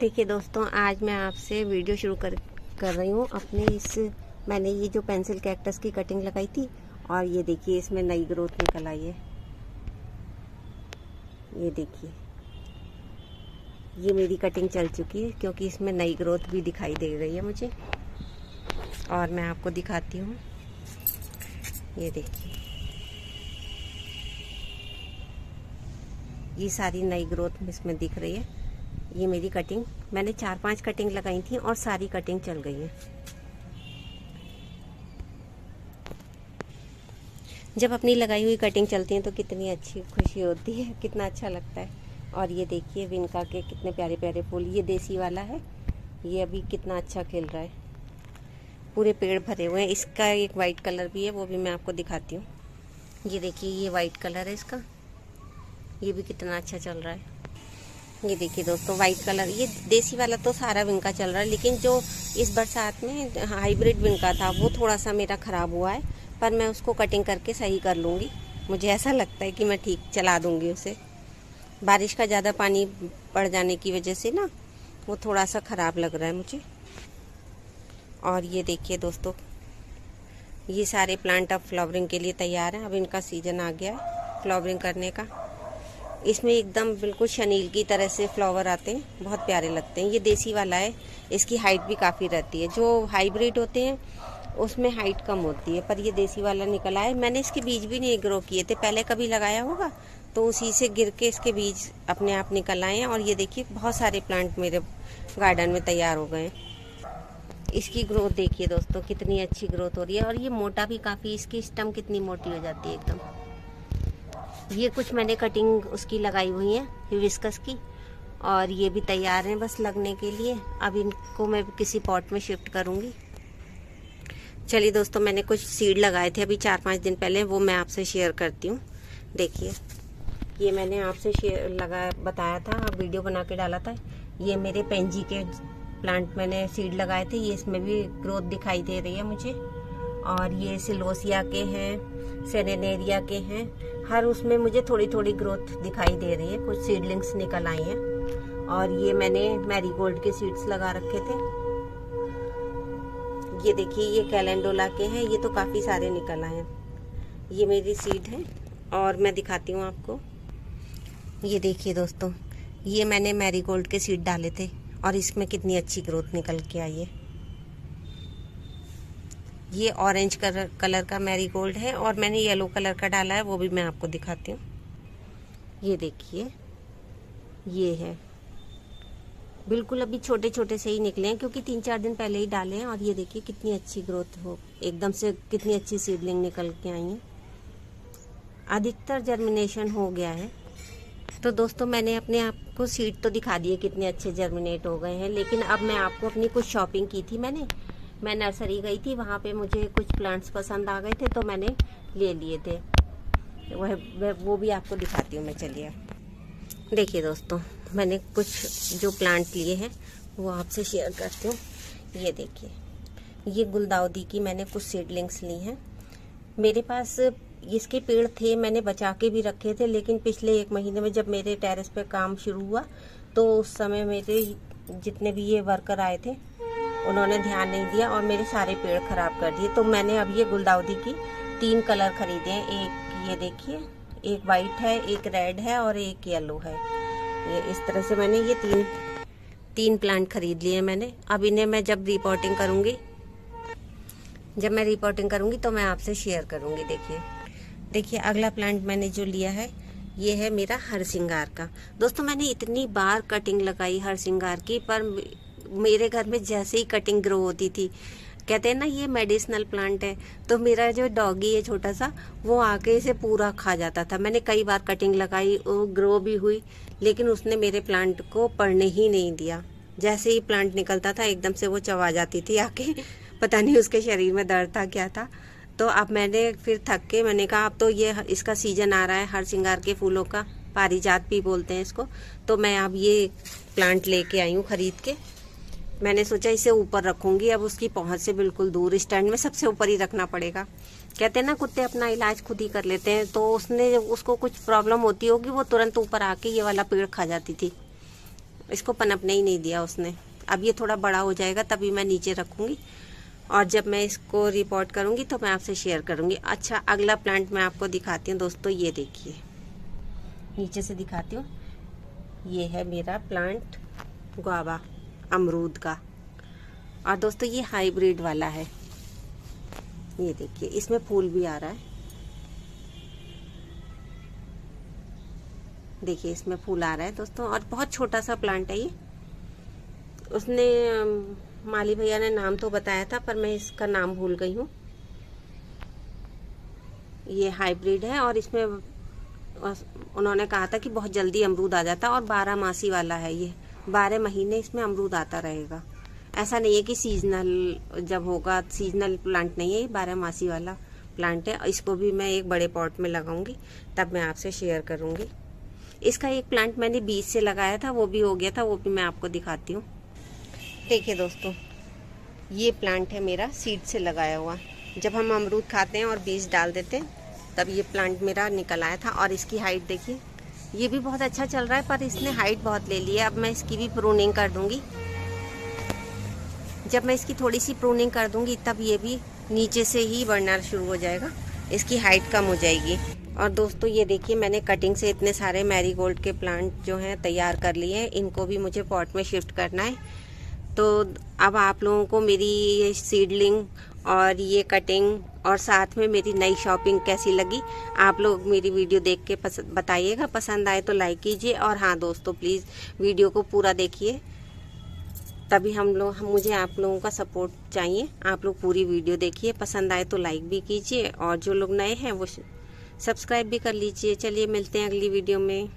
देखिए दोस्तों, आज मैं आपसे वीडियो शुरू कर कर रही हूँ। अपने इस, मैंने ये जो पेंसिल कैक्टस की कटिंग लगाई थी, और ये देखिए, इसमें नई ग्रोथ निकल आई है। ये देखिए, ये मेरी कटिंग चल चुकी है, क्योंकि इसमें नई ग्रोथ भी दिखाई दे रही है मुझे। और मैं आपको दिखाती हूँ। ये देखिए, ये सारी नई ग्रोथ इसमें दिख रही है। ये मेरी कटिंग मैंने चार पाँच कटिंग लगाई थी और सारी कटिंग चल गई है। जब अपनी लगाई हुई कटिंग चलती है तो कितनी अच्छी खुशी होती है, कितना अच्छा लगता है। और ये देखिए विनका के कितने प्यारे प्यारे फूल, ये देसी वाला है, ये अभी कितना अच्छा खिल रहा है। पूरे पेड़ भरे हुए हैं, इसका एक वाइट कलर भी है, वो भी मैं आपको दिखाती हूँ। ये देखिए, ये वाइट कलर है इसका, ये भी कितना अच्छा चल रहा है। ये देखिए दोस्तों वाइट कलर ये देसी वाला तो सारा विंका चल रहा है, लेकिन जो इस बरसात में हाइब्रिड विंका था, वो थोड़ा सा मेरा ख़राब हुआ है, पर मैं उसको कटिंग करके सही कर लूँगी। मुझे ऐसा लगता है कि मैं ठीक चला दूँगी उसे। बारिश का ज़्यादा पानी पड़ जाने की वजह से ना, वो थोड़ा सा ख़राब लग रहा है मुझे। और ये देखिए दोस्तों, ये सारे प्लांट अब फ्लावरिंग के लिए तैयार हैं। अब इनका सीज़न आ गया है फ्लावरिंग करने का। इसमें एकदम बिल्कुल शनील की तरह से फ्लावर आते हैं, बहुत प्यारे लगते हैं। ये देसी वाला है, इसकी हाइट भी काफ़ी रहती है। जो हाइब्रिड होते हैं, उसमें हाइट कम होती है, पर ये देसी वाला निकल आया। मैंने इसके बीज भी नहीं ग्रो किए थे, पहले कभी लगाया होगा तो उसी से गिर के इसके बीज अपने आप निकल आए हैं। और ये देखिए, बहुत सारे प्लांट मेरे गार्डन में तैयार हो गए हैं। इसकी ग्रोथ देखिए दोस्तों, कितनी अच्छी ग्रोथ हो रही है। और ये मोटा भी काफ़ी, इसकी स्टम कितनी मोटी हो जाती है एकदम। ये कुछ मैंने कटिंग उसकी लगाई हुई है हिविस्कस की, और ये भी तैयार हैं बस लगने के लिए। अब इनको मैं किसी पॉट में शिफ्ट करूँगी। चलिए दोस्तों, मैंने कुछ सीड लगाए थे अभी चार पाँच दिन पहले, वो मैं आपसे शेयर करती हूँ। देखिए, ये मैंने आपसे शेयर लगा, बताया था वीडियो बना के डाला था। ये मेरे पेंजी के प्लांट मैंने सीड लगाए थे, ये इसमें भी ग्रोथ दिखाई दे रही है मुझे। और ये सिलोसिया के हैं सेनेरिया के हैं हर उसमें मुझे थोड़ी थोड़ी ग्रोथ दिखाई दे रही है। कुछ सीडलिंग्स निकल आई हैं। और ये मैंने मैरीगोल्ड के सीड्स लगा रखे थे। ये देखिए, ये कैलेंडोला के हैं। ये तो काफ़ी सारे निकल आए हैं। ये मेरी सीड है और मैं दिखाती हूँ आपको। ये देखिए दोस्तों, ये मैंने मैरीगोल्ड के सीड डाले थे और इसमें कितनी अच्छी ग्रोथ निकल के आई है। ये ऑरेंज कलर कलर का मैरीगोल्ड है और मैंने येलो कलर का डाला है, वो भी मैं आपको दिखाती हूँ। ये देखिए, ये है। बिल्कुल अभी छोटे छोटे से ही निकले हैं, क्योंकि तीन चार दिन पहले ही डाले हैं और ये देखिए कितनी अच्छी ग्रोथ हो, एकदम से कितनी अच्छी सीडलिंग निकल के आई है। अधिकतर जर्मिनेशन हो गया है। तो दोस्तों, मैंने अपने आप को सीड तो दिखा दिए कितने अच्छे जर्मिनेट हो गए हैं, लेकिन अब मैं आपको अपनी कुछ शॉपिंग की थी मैंने। मैं नर्सरी गई थी, वहाँ पे मुझे कुछ प्लांट्स पसंद आ गए थे तो मैंने ले लिए थे। वह वो भी आपको दिखाती हूँ मैं, चलिए। देखिए दोस्तों, मैंने कुछ जो प्लांट लिए हैं, वो आपसे शेयर करती हूँ। ये देखिए, ये गुलदाउदी की मैंने कुछ सीडलिंग्स ली हैं। मेरे पास इसके पेड़ थे, मैंने बचा के भी रखे थे, लेकिन पिछले एक महीने में जब मेरे टेरेस पे काम शुरू हुआ तो उस समय मेरे जितने भी ये वर्कर आए थे उन्होंने ध्यान नहीं दिया और मेरे सारे पेड़ खराब कर दिए। तो मैंने अब ये गुलदाउदी की तीन कलर खरीदे हैं। एक ये देखिए, एक वाइट है, एक रेड है और एक येलो है। ये इस तरह से मैंने ये तीन तीन प्लांट खरीद लिए मैंने। अब इन्हें मैं जब रिपोर्टिंग करूँगी, जब मैं रिपोर्टिंग करूँगी तो मैं आपसे शेयर करूँगी, देखिए। देखिए, अगला प्लांट मैंने जो लिया है, ये है मेरा हर सिंगार का। दोस्तों, मैंने इतनी बार कटिंग लगाई हर सिंगार की, पर मेरे घर में जैसे ही कटिंग ग्रो होती थी, कहते हैं ना, ये मेडिसिनल प्लांट है। तो मेरा जो डॉगी है छोटा सा, वो आके इसे पूरा खा जाता था। मैंने कई बार कटिंग लगाई, वो ग्रो भी हुई, लेकिन उसने मेरे प्लांट को पढ़ने ही नहीं दिया। जैसे ही प्लांट निकलता था, एकदम से वो चबा जाती थी आके। पता नहीं उसके शरीर में दर्द था, क्या था। तो अब मैंने फिर थक के मैंने कहा, अब तो ये इसका सीज़न आ रहा है, हर सिंगार के फूलों का, पारिजात भी बोलते हैं इसको। तो मैं अब ये प्लांट लेके आई हूँ खरीद के। मैंने सोचा इसे ऊपर रखूँगी, अब उसकी पहुँच से बिल्कुल दूर स्टैंड में सबसे ऊपर ही रखना पड़ेगा। कहते हैं ना, कुत्ते अपना इलाज खुद ही कर लेते हैं तो उसने, उसको कुछ प्रॉब्लम होती होगी, वो तुरंत ऊपर आके ये वाला पेड़ खा जाती थी। इसको पनपने ही नहीं दिया उसने। अब ये थोड़ा बड़ा हो जाएगा, तभी मैं नीचे रखूँगी, और जब मैं इसको रिपोर्ट करूँगी तो मैं आपसे शेयर करूँगी। अच्छा अगला प्लांट मैं आपको दिखाती हूँ, दोस्तों, ये देखिए। नीचे से दिखाती हूँ। ये है मेरा प्लांट गुआवा अमरूद का। और दोस्तों, ये हाइब्रिड वाला है। ये देखिए, इसमें फूल भी आ रहा है। देखिए, इसमें फूल आ रहा है दोस्तों, और बहुत छोटा सा प्लांट है ये। उसने माली भैया ने नाम तो बताया था, पर मैं इसका नाम भूल गई हूँ। ये हाइब्रिड है, और इसमें उन्होंने कहा था कि बहुत जल्दी अमरूद आ जाता है और बारह मासी वाला है ये। बारह महीने इसमें अमरूद आता रहेगा। ऐसा नहीं है कि सीजनल जब होगा सीजनल प्लांट नहीं है, ये बारह मासी वाला प्लांट है। इसको भी मैं एक बड़े पॉट में लगाऊँगी, तब मैं आपसे शेयर करूँगी। इसका एक प्लांट मैंने बीज से लगाया था, वो भी हो गया था, वो भी मैं आपको दिखाती हूँ। देखिए दोस्तों, ये प्लांट है मेरा सीड से लगाया हुआ। जब हम अमरूद खाते हैं और बीज डाल देते हैं, तब ये प्लांट मेरा निकल आया था। और इसकी हाइट देखिए ये भी बहुत अच्छा चल रहा है, पर इसने हाइट बहुत ले ली है। अब मैं इसकी भी प्रूनिंग कर दूँगी। जब मैं इसकी थोड़ी सी प्रूनिंग कर दूँगी, तब ये भी नीचे से ही बढ़ना शुरू हो जाएगा। इसकी हाइट कम हो जाएगी। और दोस्तों, ये देखिए, मैंने कटिंग से इतने सारे मैरीगोल्ड के प्लांट जो हैं तैयार कर लिए हैं। इनको भी मुझे पॉट में शिफ्ट करना है। तो अब आप लोगों को मेरी ये सीडलिंग और ये कटिंग और साथ में मेरी नई शॉपिंग कैसी लगी, आप लोग मेरी वीडियो देख के पसंद बताइएगा, पसंद आए तो लाइक कीजिए और हाँ दोस्तों प्लीज़ वीडियो को पूरा देखिए। तभी हम लोग, हम, मुझे आप लोगों का सपोर्ट चाहिए, आप लोग पूरी वीडियो देखिए, पसंद आए तो लाइक भी कीजिए और जो लोग नए हैं वो सब्सक्राइब भी कर लीजिए। चलिए मिलते हैं अगली वीडियो में।